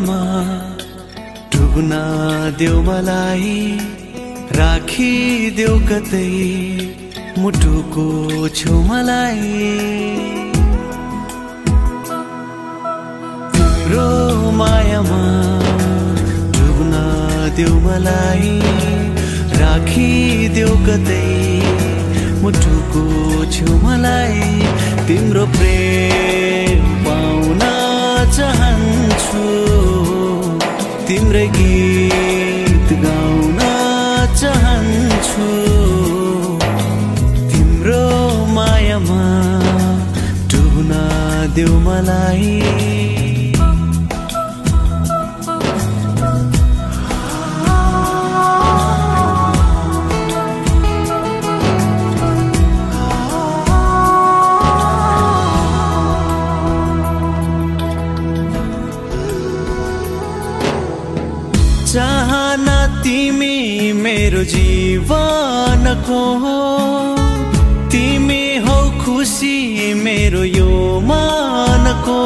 मायामा डुब्न देऊ मलाई राखिदेऊ कतै मुटुको छेउमालाई तिम्रो मायामा डुब्न देऊ मलाई राखिदेऊ कतै मुटुको छेउमालाई तिम्रो प्रेम गीत गाउन चाहन्छु। तिम्रो मायामा डुब्न देऊ मलाई। तिमी मेरो जीवनको तिमी हौ खुसी मेरो यो मानको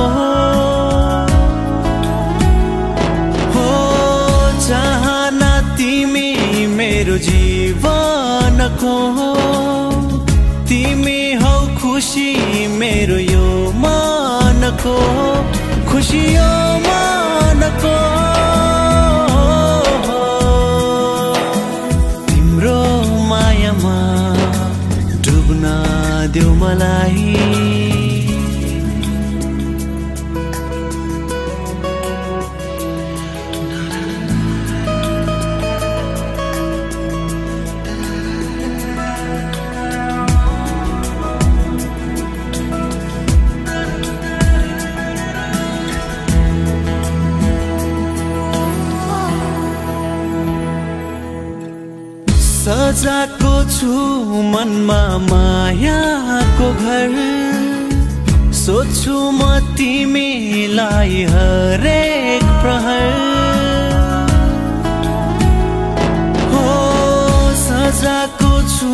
हो। चाहना तिमी मेरो जीवनको तिमी हौ खुसी मेरो यो मानको खुसी यो मानको मलाई सजाको छु मनमा मायाको घर। सोध्छु म तिमीलाई हरेक प्रहर। हो सजाको छु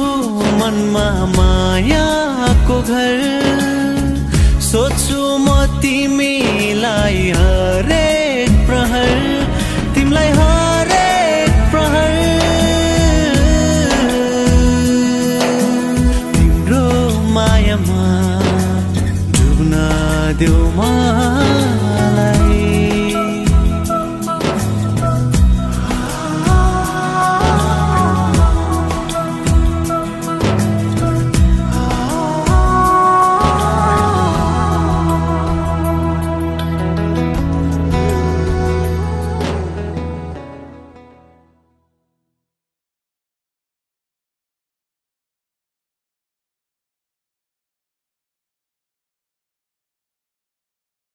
मनमा मायाको घर। मायामा डुब्न देउमा